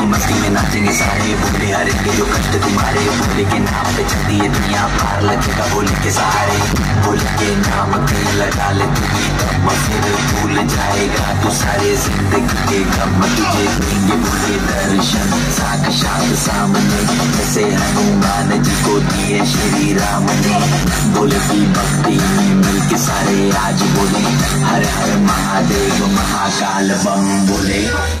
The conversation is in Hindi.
की मस्ती में नाचेंगे सारे बोले हर के जो कष्ट तुम्हारे बोले के नाम पे चलती है दुनिया पार लगेगा बोले के सहारे बोले के नाम पे लगा ले तुम्हें फिर भूल जाएगा तू सारे ज़िंदगी के गम। तुझे देंगे बोले दर्शन साक्षात सामने। जैसे हनुमान जी को दिए श्री राम ने। बोले की भक्ति में मिल के सारे आज बोले। हर हर महादेव महाकाल बम बोले।